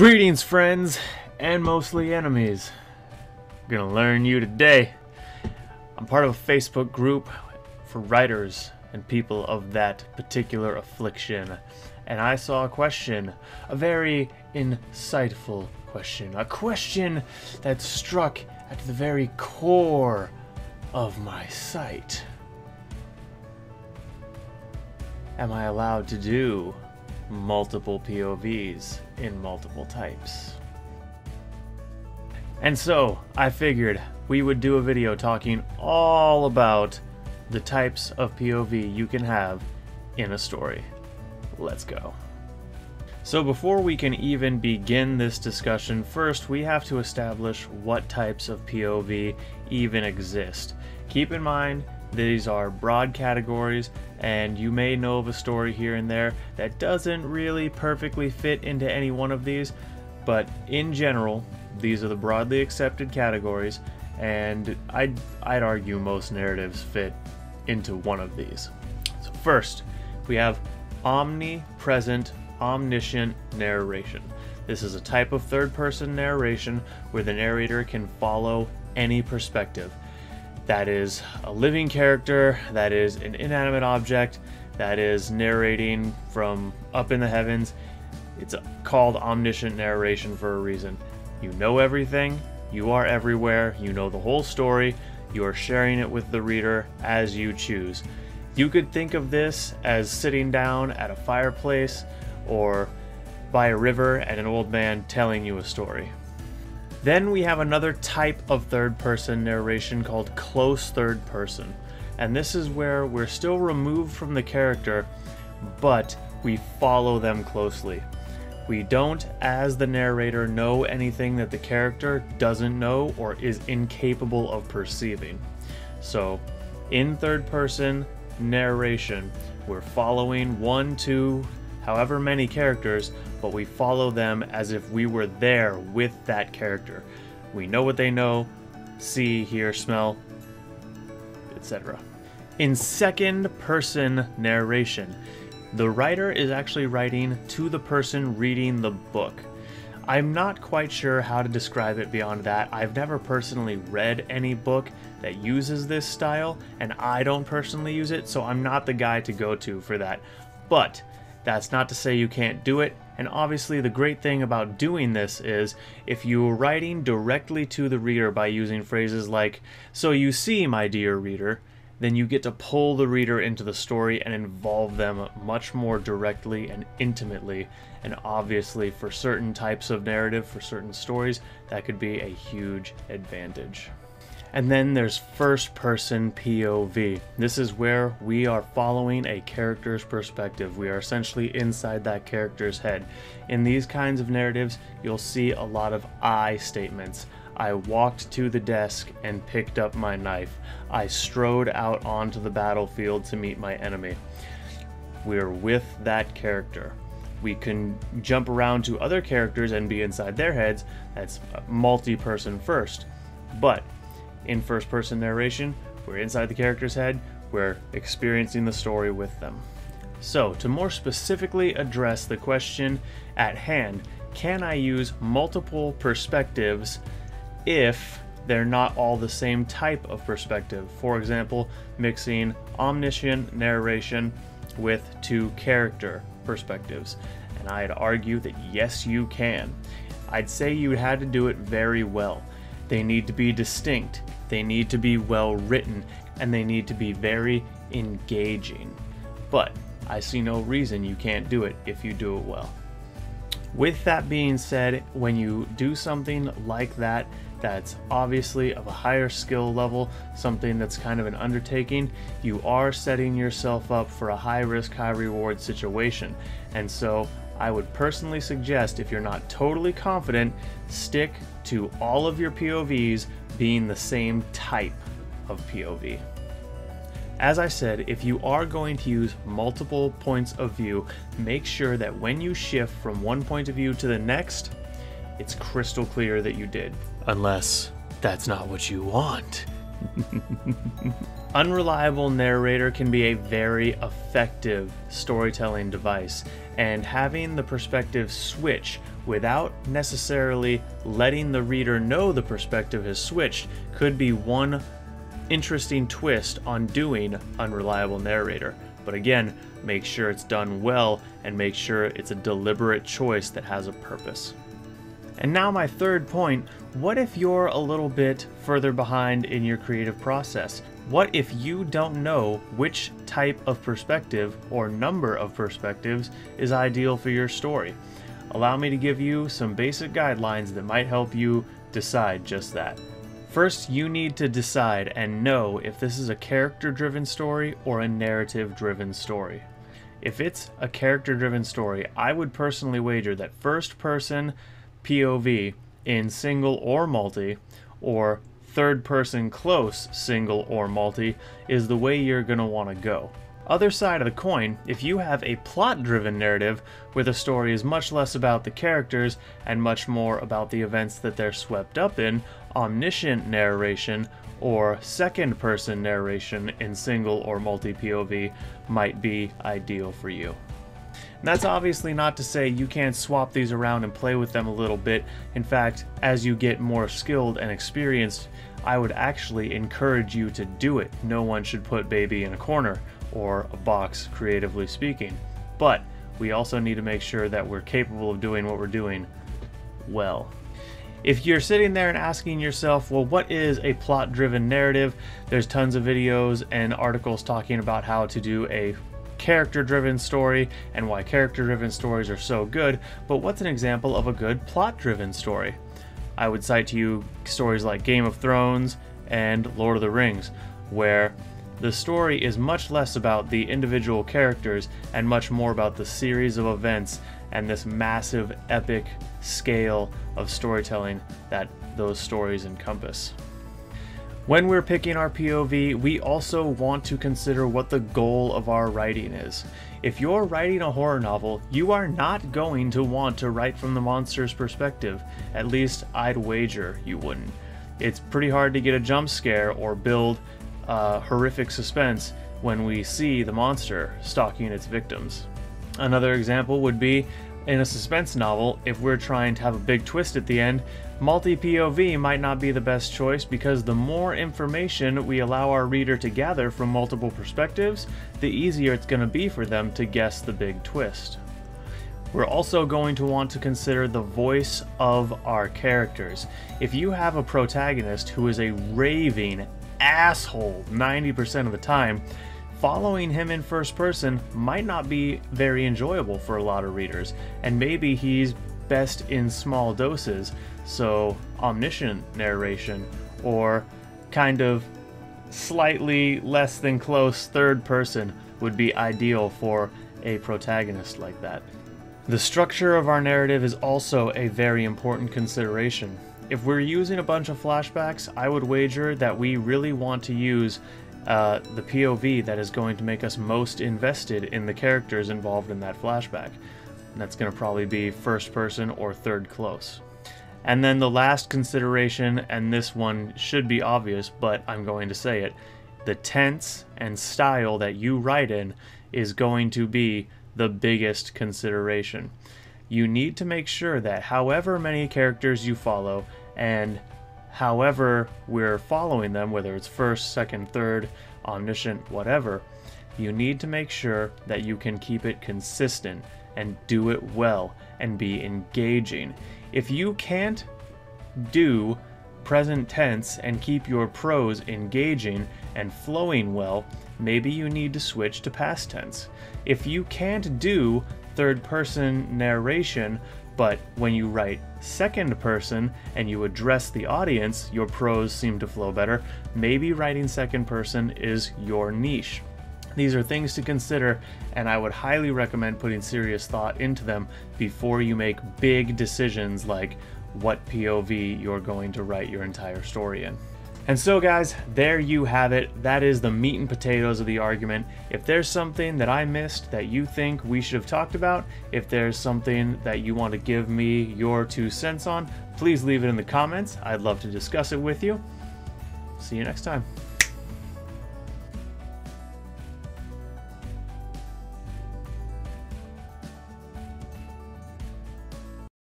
Greetings, friends, and mostly enemies. I'm gonna learn you today. I'm part of a Facebook group for writers and people of that particular affliction. And I saw a question, a very insightful question, a question that struck at the very core of my sight. Am I allowed to do multiple POVs in multiple types? And so, I figured we would do a video talking all about the types of POV you can have in a story. Let's go. So before we can even begin this discussion, first we have to establish what types of POV even exist. Keep in mind these are broad categories, and you may know of a story here and there that doesn't really perfectly fit into any one of these, but in general, these are the broadly accepted categories, and I'd, I'd argue most narratives fit into one of these. So, first, we have omnipresent, omniscient narration. This is a type of third person narration where the narrator can follow any perspective that is a living character, that is an inanimate object, that is narrating from up in the heavens. It's called omniscient narration for a reason. You know everything, you are everywhere, you know the whole story, you are sharing it with the reader as you choose. You could think of this as sitting down at a fireplace or by a river and an old man telling you a story. Then we have another type of third person narration called close third person. And this is where we're still removed from the character, but we follow them closely. We don't, as the narrator, know anything that the character doesn't know or is incapable of perceiving. So, in third person narration, we're following one, two, however many characters, but we follow them as if we were there with that character. We know what they know, see, hear, smell, etc. In second person narration, the writer is actually writing to the person reading the book. I'm not quite sure how to describe it beyond that. I've never personally read any book that uses this style, and I don't personally use it, so I'm not the guy to go to for that. But that's not to say you can't do it, and obviously the great thing about doing this is if you're writing directly to the reader by using phrases like, so you see, my dear reader, then you get to pull the reader into the story and involve them much more directly and intimately. And obviously, for certain types of narrative, for certain stories, that could be a huge advantage. And then there's first person POV. This is where we are following a character's perspective. We are essentially inside that character's head. In these kinds of narratives, you'll see a lot of I statements. I walked to the desk and picked up my knife. I strode out onto the battlefield to meet my enemy. We're with that character. We can jump around to other characters and be inside their heads. That's multi person first. But in first person narration, we're inside the character's head, we're experiencing the story with them. So, to more specifically address the question at hand, can I use multiple perspectives if they're not all the same type of perspective? For example, mixing omniscient narration with two character perspectives. And I'd argue that yes, you can. I'd say you had to do it very well. They need to be distinct, they need to be well written, and they need to be very engaging. But I see no reason you can't do it if you do it well. With that being said, when you do something like that, that's obviously of a higher skill level, something that's kind of an undertaking, you are setting yourself up for a high risk, high reward situation. And so I would personally suggest if you're not totally confident, stick to all of your POVs being the same type of POV. As I said, if you are going to use multiple points of view, make sure that when you shift from one point of view to the next, it's crystal clear that you did. Unless that's not what you want. Unreliable narrator can be a very effective storytelling device, and having the perspective switch without necessarily letting the reader know the perspective has switched could be one interesting twist on doing unreliable narrator. But again, make sure it's done well and make sure it's a deliberate choice that has a purpose. And now my third point, what if you're a little bit further behind in your creative process? What if you don't know which type of perspective or number of perspectives is ideal for your story? Allow me to give you some basic guidelines that might help you decide just that. First, you need to decide and know if this is a character driven story or a narrative driven story. If it's a character driven story, I would personally wager that first person POV in single or multi, or third person close single or multi, is the way you're going to want to go. Other side of the coin, if you have a plot driven narrative where the story is much less about the characters and much more about the events that they're swept up in, omniscient narration or second person narration in single or multi POV might be ideal for you. And that's obviously not to say you can't swap these around and play with them a little bit. In fact, as you get more skilled and experienced, I would actually encourage you to do it. No one should put baby in a corner or a box, creatively speaking. But we also need to make sure that we're capable of doing what we're doing well. If you're sitting there and asking yourself, well, what is a plot driven narrative? There's tons of videos and articles talking about how to do a character driven story and why character driven stories are so good, but what's an example of a good plot driven story? I would cite to you stories like Game of Thrones and Lord of the Rings, where the story is much less about the individual characters and much more about the series of events and this massive epic scale of storytelling that those stories encompass. When we're picking our POV, we also want to consider what the goal of our writing is. If you're writing a horror novel, you are not going to want to write from the monster's perspective. At least I'd wager you wouldn't. It's pretty hard to get a jump scare or build uh, horrific suspense when we see the monster stalking its victims. Another example would be in a suspense novel, if we're trying to have a big twist at the end, multi POV might not be the best choice because the more information we allow our reader to gather from multiple perspectives, the easier it's going to be for them to guess the big twist. We're also going to want to consider the voice of our characters. If you have a protagonist who is a raving asshole 90% of the time, following him in first person might not be very enjoyable for a lot of readers, and maybe he's best in small doses, so omniscient narration or kind of slightly less than close third person would be ideal for a protagonist like that. The structure of our narrative is also a very important consideration. If we're using a bunch of flashbacks, I would wager that we really want to use uh, the POV that is going to make us most invested in the characters involved in that flashback. And that's going to probably be first person or third close. And then the last consideration, and this one should be obvious, but I'm going to say it the tense and style that you write in is going to be the biggest consideration. You need to make sure that however many characters you follow, and however we're following them, whether it's first, second, third, omniscient, whatever, you need to make sure that you can keep it consistent and do it well and be engaging. If you can't do present tense and keep your prose engaging and flowing well, maybe you need to switch to past tense. If you can't do third person narration but when you write second person and you address the audience, your prose seem to flow better. Maybe writing second person is your niche. These are things to consider, and I would highly recommend putting serious thought into them before you make big decisions like what POV you're going to write your entire story in. And so, guys, there you have it. That is the meat and potatoes of the argument. If there's something that I missed that you think we should have talked about, if there's something that you want to give me your two cents on, please leave it in the comments. I'd love to discuss it with you. See you next time.